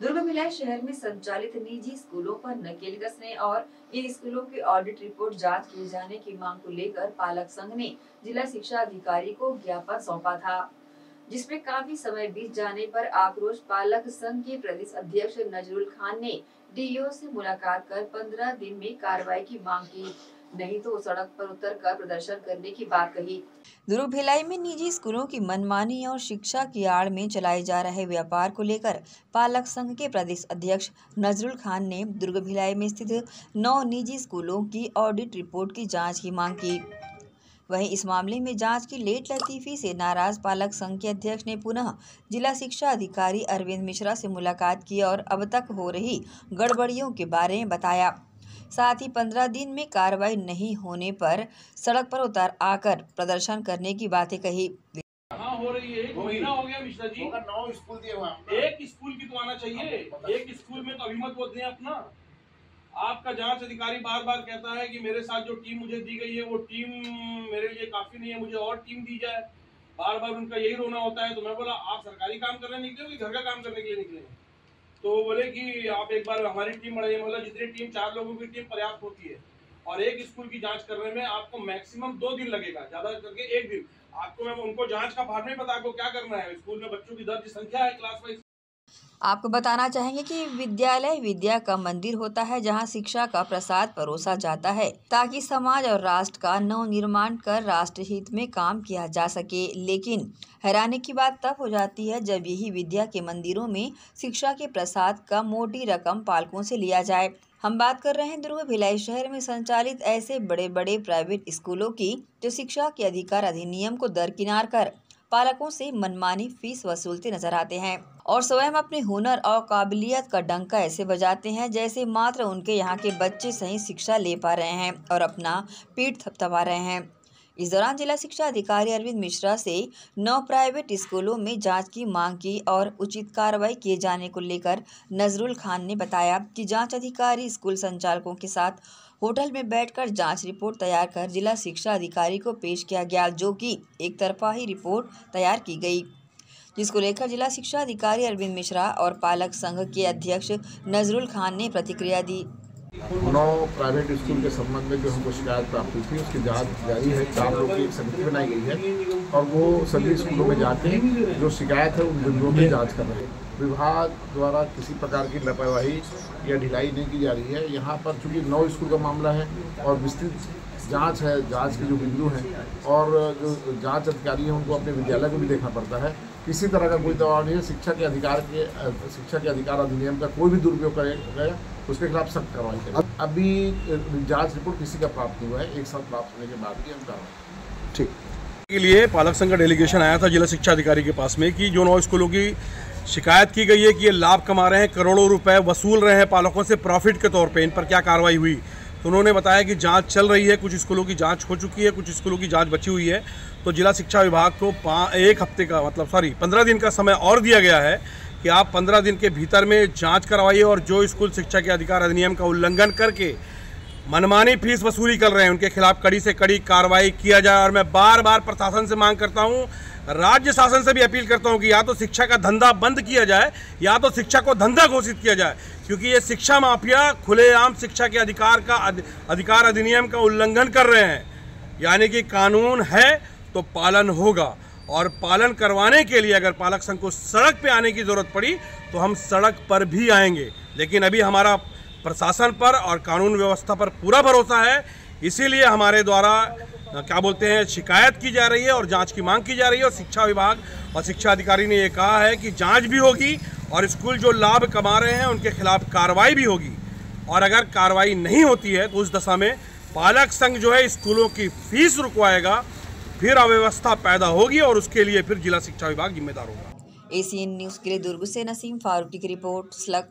दुर्ग भिलाई शहर में संचालित निजी स्कूलों पर नकेल कसने और इन स्कूलों की ऑडिट रिपोर्ट जाँच किए जाने की मांग को लेकर पालक संघ ने जिला शिक्षा अधिकारी को ज्ञापन सौंपा था, जिसमें काफ़ी समय बीत जाने पर आक्रोश पालक संघ के प्रदेश अध्यक्ष नजरुल खान ने डीओ से मुलाकात कर 15 दिन में कार्रवाई की मांग की। नहीं तो सड़क पर उतर कर प्रदर्शन करने की बात कही। दुर्ग भिलाई में निजी स्कूलों की मनमानी और शिक्षा की आड़ में चलाए जा रहे व्यापार को लेकर पालक संघ के प्रदेश अध्यक्ष नजरुल खान ने दुर्ग भिलाई में स्थित नौ निजी स्कूलों की ऑडिट रिपोर्ट की जाँच की मांग की। वहीं इस मामले में जाँच की लेट लतीफी से नाराज़ पालक संघ के अध्यक्ष ने पुनः जिला शिक्षा अधिकारी अरविंद मिश्रा से मुलाकात की और अब तक हो रही गड़बड़ियों के बारे में बताया। साथ ही पंद्रह दिन में कार्रवाई नहीं होने पर सड़क पर उतर आकर प्रदर्शन करने की बातें कही। हाँ हो रही है। एक महीना हो गया मिश्रा जी। नौ स्कूल दिए एक स्कूल की तो आना चाहिए। एक स्कूल में तो अभिमत बोलते हैं अपना। आपका जाँच अधिकारी बार बार कहता है कि मेरे साथ जो टीम मुझे दी गई है वो टीम मेरे लिए काफ़ी नहीं है मुझे और टीम दी जाए। बार बार उनका यही रोना होता है। तो मैं बोला आप सरकारी काम करने निकले हो कि घर का काम करने के लिए निकले हैं? तो बोले कि आप एक बार हमारी टीम बढ़ाइए मतलब जितनी टीम, चार लोगों की टीम पर्याप्त होती है। और एक स्कूल की जाँच करने में आपको मैक्सिमम दो दिन लगेगा, ज़्यादा करके एक दिन। आपको मैं उनको जाँच का भार नहीं पता आपको क्या करना है? स्कूल में बच्चों की दर्ज संख्या है, क्लास वाइज आपको बताना चाहेंगे कि विद्यालय विद्या का मंदिर होता है जहाँ शिक्षा का प्रसाद परोसा जाता है, ताकि समाज और राष्ट्र का नव निर्माण कर राष्ट्र हित में काम किया जा सके। लेकिन हैरानी की बात तब हो जाती है जब यही विद्या के मंदिरों में शिक्षा के प्रसाद का मोटी रकम पालकों से लिया जाए। हम बात कर रहे हैं दुर्ग भिलाई शहर में संचालित ऐसे बड़े बड़े प्राइवेट स्कूलों की, जो शिक्षा के अधिकार अधिनियम को दरकिनार कर पालकों से मनमानी फ़ीस वसूलते नज़र आते हैं और स्वयं अपने हुनर और काबिलियत का डंका ऐसे बजाते हैं जैसे मात्र उनके यहाँ के बच्चे सही शिक्षा ले पा रहे हैं और अपना पीठ थपथपा रहे हैं। इस दौरान जिला शिक्षा अधिकारी अरविंद मिश्रा से नौ प्राइवेट स्कूलों में जाँच की मांग की और उचित कार्रवाई किए जाने को लेकर नजरुल खान ने बताया कि जाँच अधिकारी स्कूल संचालकों के साथ होटल में बैठकर जाँच रिपोर्ट तैयार कर जिला शिक्षा अधिकारी को पेश किया गया, जो कि एक तरफा ही रिपोर्ट तैयार की गई। जिसको लेकर जिला शिक्षा अधिकारी अरविंद मिश्रा और पालक संघ के अध्यक्ष नजरुल खान ने प्रतिक्रिया दी। नौ प्राइवेट स्कूल के संबंध में जो हमको शिकायत प्राप्त हुई थी, उसकी जाँच जारी है, चार लोगों की एक समिति बनाई गई है, और वो सभी स्कूलों में जाके जो शिकायत है, उन बिंदुओं की जाँच कर रहे हैं। विभाग द्वारा किसी प्रकार की लापरवाही या ढिलाई नहीं की जा रही है। यहाँ पर चूँकि नौ स्कूल का मामला है, और विस्तृत जाँच है, जाँच के जो बिंदु हैं और जो जाँच अधिकारी हैं, उनको अपने विद्यालय को भी देखना पड़ता है। किसी तरह का कोई दबाव नहीं है। शिक्षा के अधिकार के, शिक्षा के अधिकार अधिनियम का कोई भी दुरुपयोग करेगा उसके खिलाफ सख्त कार्रवाई करें। अभी जाँच रिपोर्ट किसी का प्राप्त नहीं हुआ है। एक साथ प्राप्त होने के बाद भी हम कार्रवाई ठीक। के लिए पालक संघ का डेलीगेशन आया था जिला शिक्षा अधिकारी के पास में कि जो नौ स्कूलों की शिकायत की गई है कि ये लाभ कमा रहे हैं, करोड़ों रुपए वसूल रहे हैं पालकों से प्रॉफिट के तौर पे, इन पर क्या कार्रवाई हुई? तो उन्होंने बताया कि जाँच चल रही है, कुछ स्कूलों की जाँच हो चुकी है, कुछ स्कूलों की जाँच बची हुई है। तो जिला शिक्षा विभाग को एक हफ़्ते का मतलब सॉरी, पंद्रह दिन का समय और दिया गया है कि आप पंद्रह दिन के भीतर में जाँच करवाइए और जो स्कूल शिक्षा के अधिकार अधिनियम का उल्लंघन करके मनमानी फ़ीस वसूली कर रहे हैं। उनके खिलाफ कड़ी से कड़ी कार्रवाई किया जाए और मैं बार बार प्रशासन से मांग करता हूँ, राज्य शासन से भी अपील करता हूँ कि या तो शिक्षा का धंधा बंद किया जाए, या तो शिक्षा को धंधा घोषित किया जाए, क्योंकि ये शिक्षा माफिया खुलेआम शिक्षा के अधिकार का अधि- अधिकार अधिनियम का उल्लंघन कर रहे हैं। यानी कि कानून है तो पालन होगा और पालन करवाने के लिए अगर पालक संघ को सड़क पे आने की ज़रूरत पड़ी तो हम सड़क पर भी आएँगे। लेकिन अभी हमारा प्रशासन पर और कानून व्यवस्था पर पूरा भरोसा है। इसीलिए हमारे द्वारा क्या बोलते हैं, शिकायत की जा रही है और जाँच की मांग की जा रही है और शिक्षा विभाग और शिक्षा अधिकारी ने ये कहा है कि जाँच भी होगी और स्कूल जो लाभ कमा रहे हैं उनके खिलाफ कार्रवाई भी होगी। और अगर कार्रवाई नहीं होती है तो उस दशा में पालक संघ जो है स्कूलों की फ़ीस रुकवाएगा, फिर अव्यवस्था पैदा होगी और उसके लिए फिर जिला शिक्षा विभाग जिम्मेदार होगा। एसीएन न्यूज़ के लिए दुर्ग से नसीम फारूकी की रिपोर्ट, स्लग